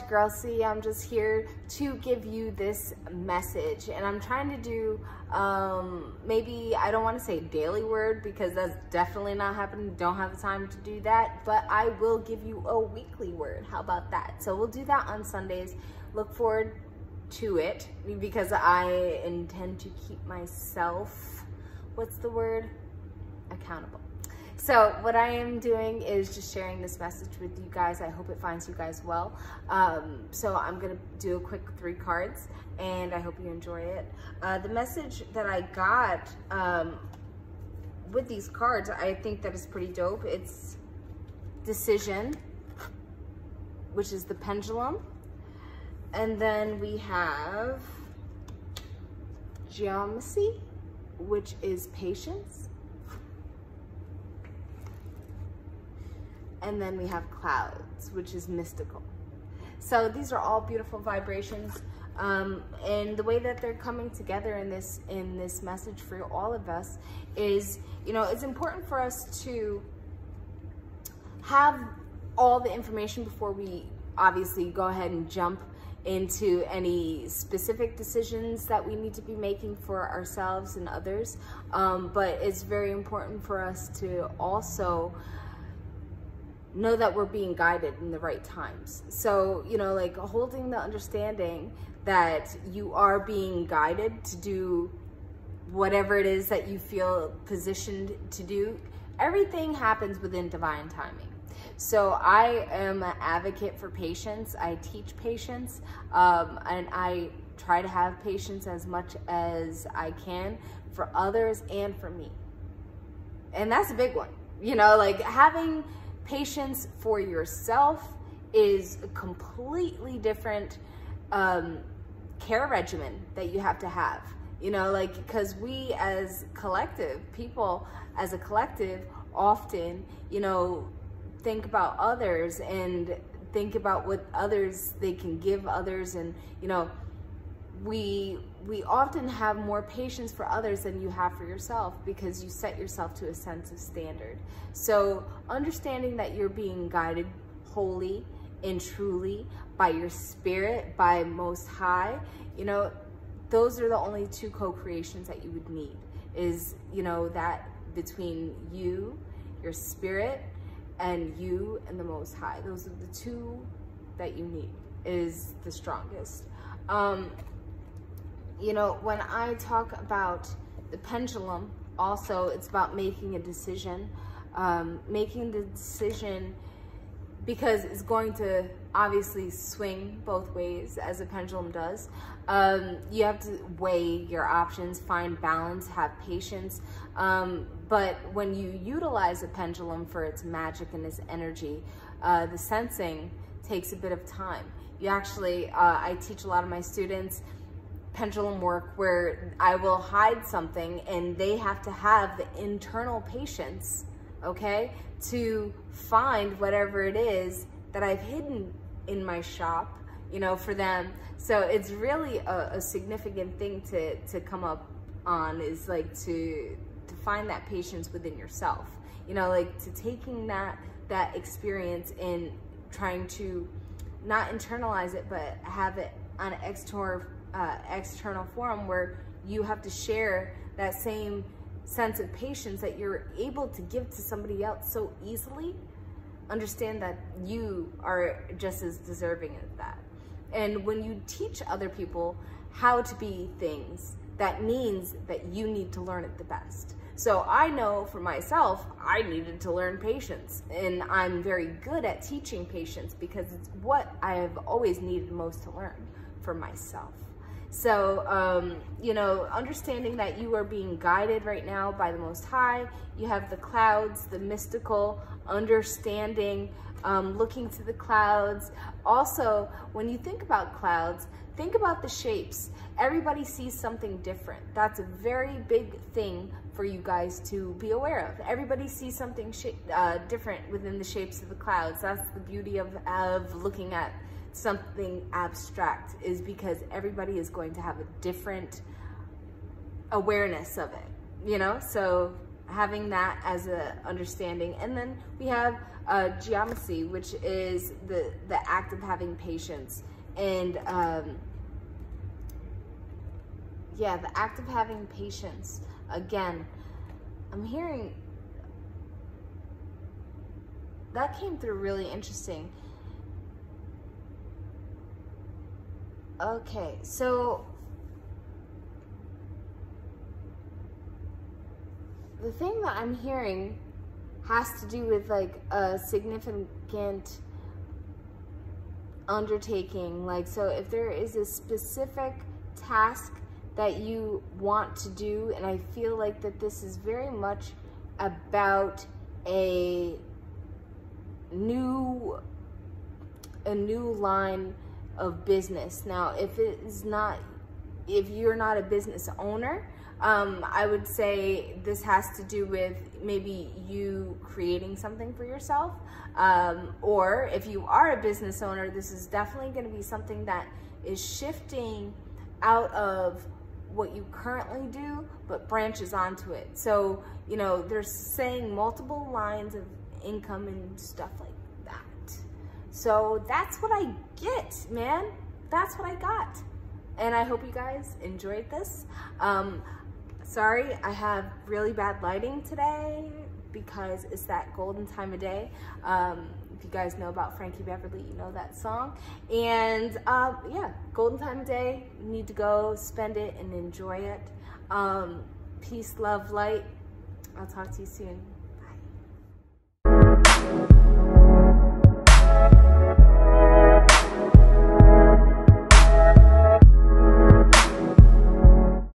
much, Girl C. I'm just here to give you this message. And I'm trying to do, um, maybe, I don't want to say daily word because that's definitely not happening. Don't have the time to do that. But I will give you a weekly word. How about that? So we'll do that on Sundays. Look forward to it because I intend to keep myself, what's the word? Accountable. So what I am doing is just sharing this message with you guys. I hope it finds you guys well. Um, so I'm gonna do a quick three cards and I hope you enjoy it. Uh, the message that I got um, with these cards, I think that is pretty dope. It's decision, which is the pendulum. And then we have geomancy, which is patience. And then we have clouds, which is mystical. So these are all beautiful vibrations. Um, and the way that they're coming together in this in this message for all of us is, you know, it's important for us to have all the information before we obviously go ahead and jump into any specific decisions that we need to be making for ourselves and others. Um, but it's very important for us to also know that we're being guided in the right times. So, you know, like holding the understanding that you are being guided to do whatever it is that you feel positioned to do, everything happens within divine timing. So I am an advocate for patience. I teach patience um, and I try to have patience as much as I can for others and for me. And that's a big one. You know, like having patience for yourself is a completely different um, care regimen that you have to have. You know, like, because we as collective, people as a collective, often, you know, think about others and think about what others they can give others and, you know, we we often have more patience for others than you have for yourself because you set yourself to a sense of standard. So understanding that you're being guided wholly and truly by your spirit, by most high, you know, those are the only two co-creations that you would need is, you know, that between you, your spirit, and you and the most high. Those are the two that you need is the strongest. Um, you know, when I talk about the pendulum, also it's about making a decision, um, making the decision because it's going to obviously swing both ways as a pendulum does. Um, you have to weigh your options, find balance, have patience. Um, but when you utilize a pendulum for its magic and its energy, uh, the sensing takes a bit of time. You actually, uh, I teach a lot of my students pendulum work where I will hide something and they have to have the internal patience, okay, to find whatever it is that I've hidden in my shop, you know, for them. So it's really a, a significant thing to, to come up on is like to, to find that patience within yourself, you know, like to taking that, that experience and trying to not internalize it, but have it on an external uh, external forum where you have to share that same sense of patience that you're able to give to somebody else so easily, understand that you are just as deserving of that. And when you teach other people how to be things, that means that you need to learn it the best. So I know for myself, I needed to learn patience and I'm very good at teaching patience because it's what I have always needed most to learn for myself. So, um, you know, understanding that you are being guided right now by the Most High. You have the clouds, the mystical, understanding, um, looking to the clouds. Also, when you think about clouds, think about the shapes. Everybody sees something different. That's a very big thing for you guys to be aware of. Everybody sees something uh, different within the shapes of the clouds. That's the beauty of, of looking at something abstract is because everybody is going to have a different awareness of it, you know? So having that as a understanding. And then we have uh, geomancy, which is the, the act of having patience. And um, yeah, the act of having patience. Again, I'm hearing that came through really interesting. Okay, so the thing that I'm hearing has to do with like a significant undertaking. Like, so if there is a specific task that you want to do, and I feel like that this is very much about a new a new line of business. Now, if it is not, if you're not a business owner, um, I would say this has to do with maybe you creating something for yourself. Um, or if you are a business owner, this is definitely going to be something that is shifting out of what you currently do, but branches onto it. So, you know, they're saying multiple lines of income and stuff like. So that's what I get, man. That's what I got. And I hope you guys enjoyed this. Um, Sorry, I have really bad lighting today because it's that golden time of day. Um, if you guys know about Frankie Beverly, you know that song. And um, yeah, golden time of day, need to go spend it and enjoy it. Um, peace, love, light. I'll talk to you soon.